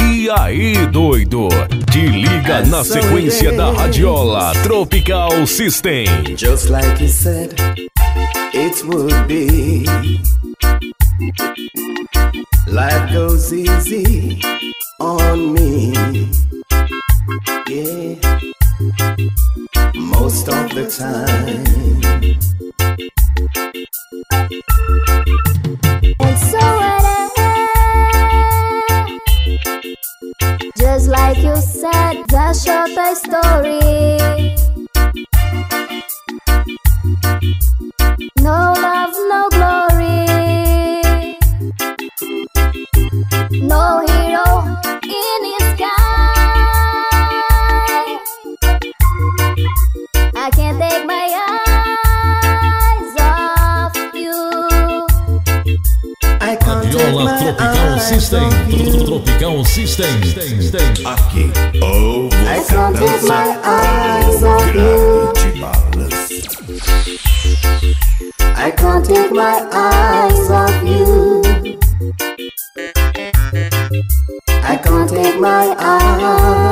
E aí, doido? Te liga na sequência da Radiola Tropical System. Just like he said it would be. Life goes easy on me. Yeah. Most of the time. And so it Just like you said, the short story. Tropical System. Tropical System. Aqui, ou I você can't take dança my eyes off you. grave de balança. I can't take my eyes off you. I can't take my eyes.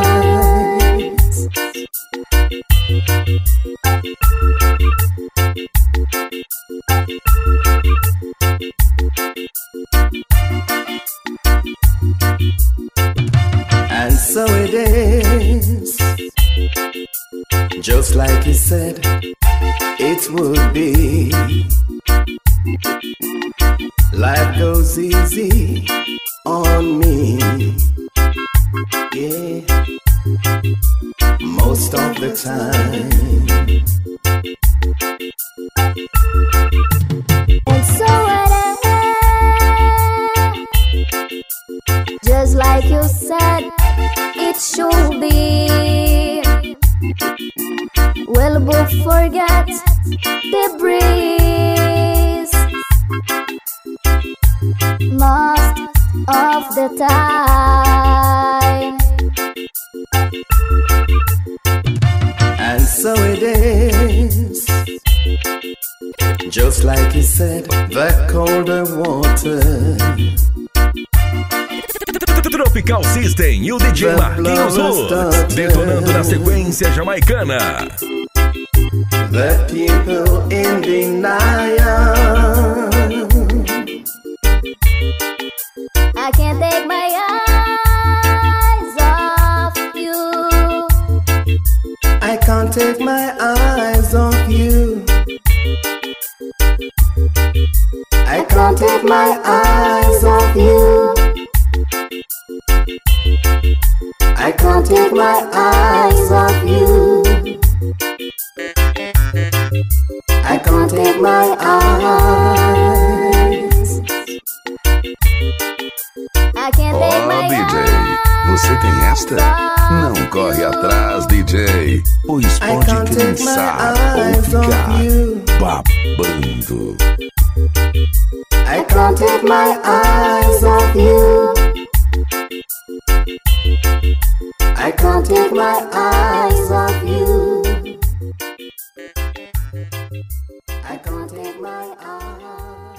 And just like he said it would be. Life goes easy on me. Yeah. Most of the time. Forget the breeze. Most of the time. And so it is. Just like he said, the colder water. Tropical System e o DJ Marquinhos Lutz, detonando na sequência jamaicana. The people in denial. I can't take my eyes off you. I can't take my eyes off you. I can't take my eyes off you. I can't take my eyes off you. I can't take my eyes. I can't take Ó, my DJ, eyes você tem esta? Não corre atrás, DJ, pois I pode can't take my cansar ou eyes off ficar you. babando. I can't take my eyes off you. I can't take my eyes I can't take my eyes.